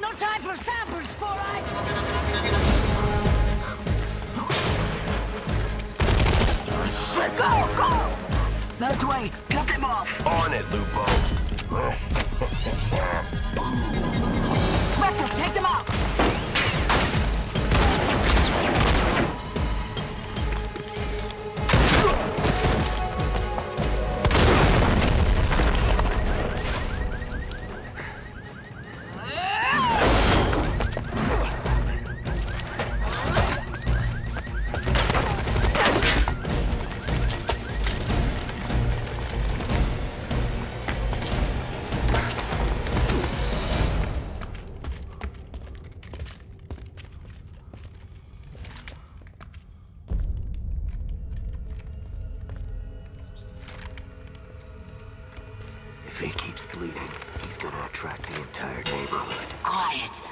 No time for samples, Four Eyes! Shit! Go, go! That way, cut them off! On it, Lupo. He keeps bleeding, he's gonna attract the entire neighborhood. Quiet.